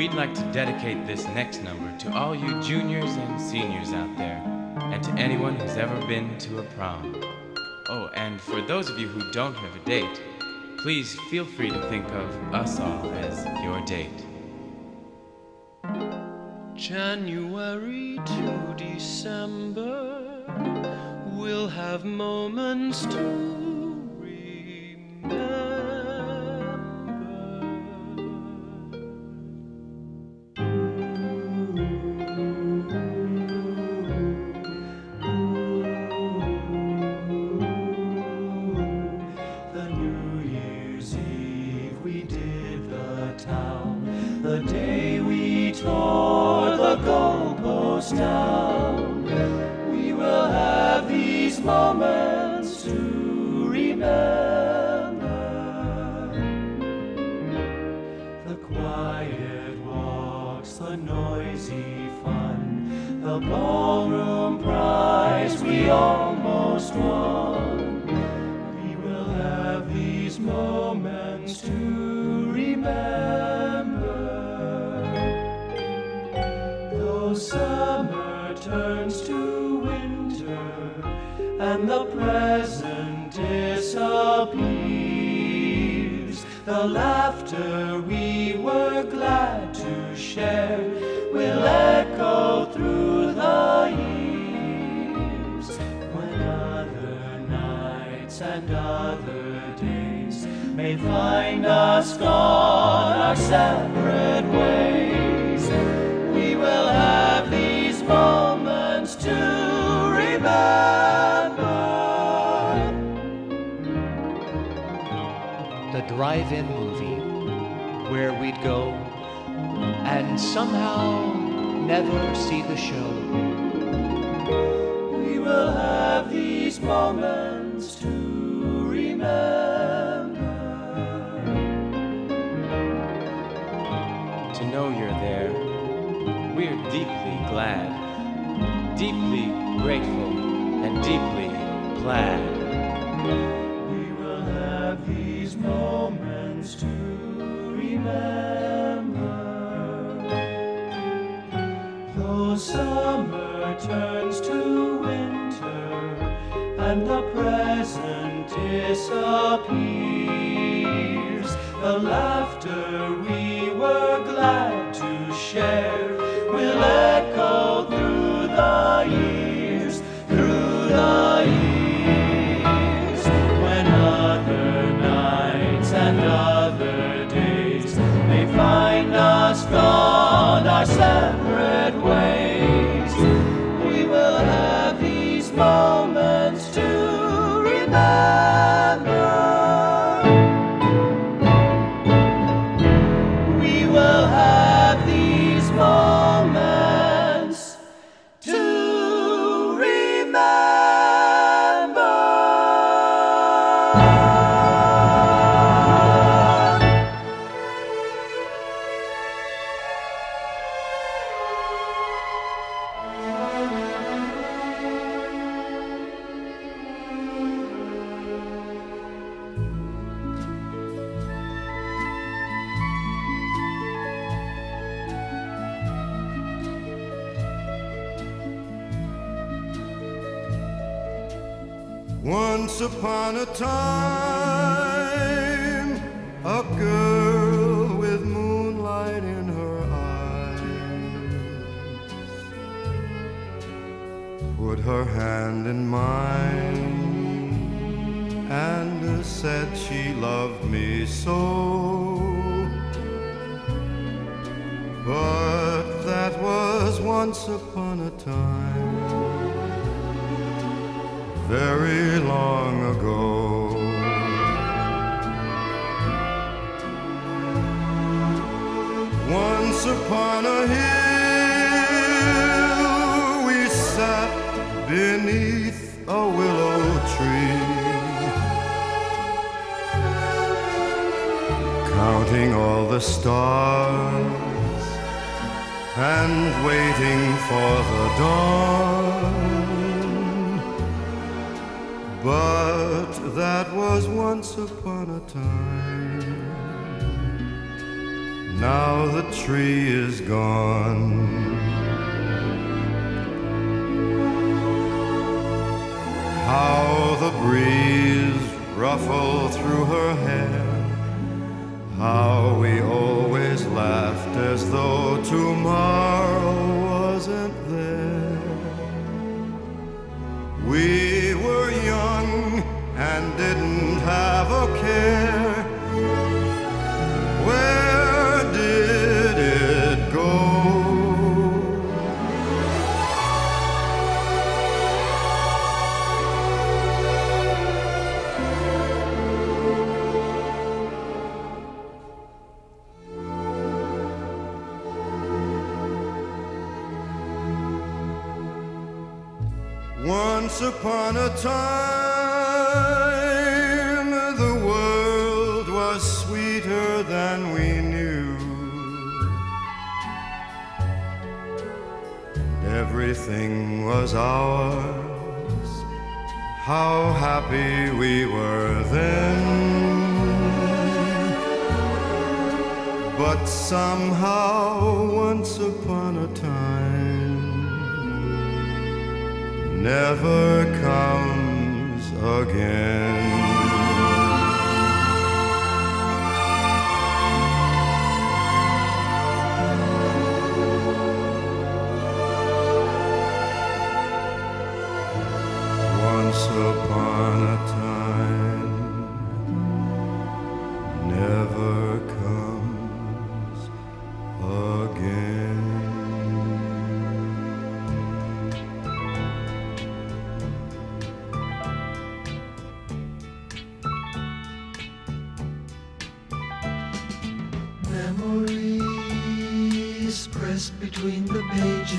we'd like to dedicate this next number to all you juniors and seniors out there, and to anyone who's ever been to a prom. Oh, and for those of you who don't have a date, please feel free to think of us all as your date. January to December, we'll have moments to moments to remember. The quiet walks, the noisy fun, the ballroom prize we almost won. We will have these moments to the laughter we were glad to share will echo through the years when other nights and other days may find us gone our separate ways. Drive-in movie where we'd go and somehow never see the show. We will have these moments to remember. To know you're there, we're deeply glad, deeply grateful, the Once upon a time, a girl with moonlight in her eyes put her hand in mine and said she loved me so. But that was once upon a time very long ago. Once upon a hill, we sat beneath a willow tree, counting all the stars and waiting for the dawn. But that was once upon a time. Now the tree is gone. How the breeze ruffled through her hair. How we always upon a time, the world was sweeter than we knew. Everything was ours. How happy we were then. But somehow, once upon a time, never comes again.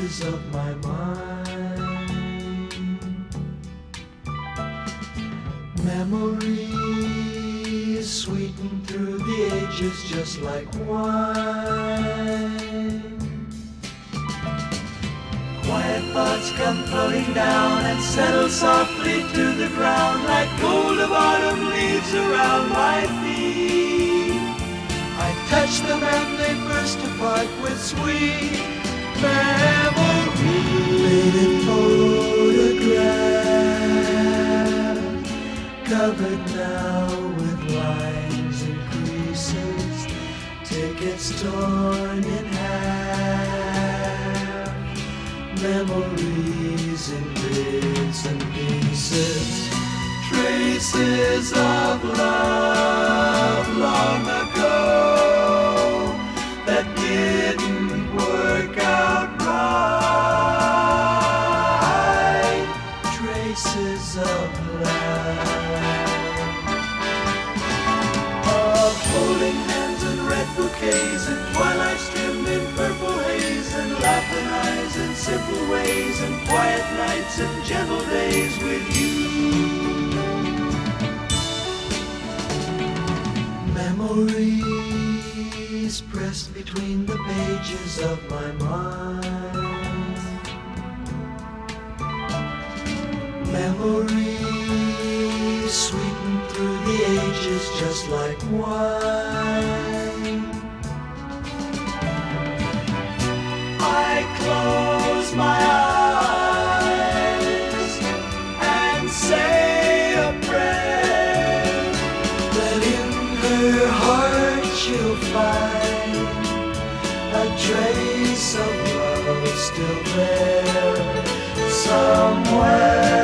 Pages of my mind. Memories sweetened through the ages just like wine. Quiet thoughts come floating down and settle softly to the ground like gold of autumn leaves around my feet. I touch them and they burst apart with sweet covered now with lines and creases, tickets torn in half, memories in bits and pieces, traces of love long ago that didn't simple ways and quiet nights and gentle days with you. Memories pressed between the pages of my mind. Memories sweetened through the ages just like wine. Trace of love still there somewhere.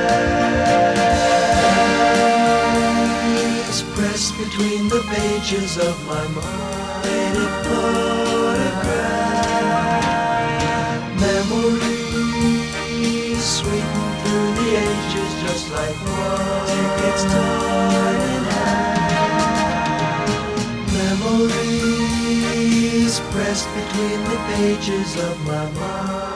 It's pressed between the pages of my mind. Faded photograph, memories sweeten through the ages just like wine. Tickets torn between the pages of my mind.